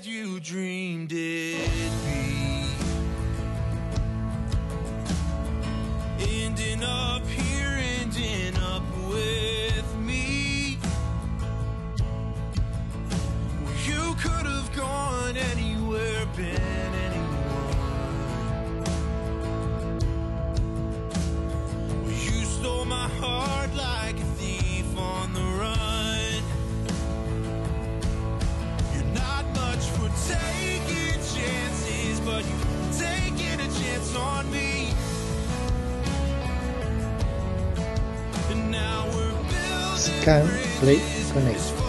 that you dreamed it'd be. Ending up here. Scan, play, connect.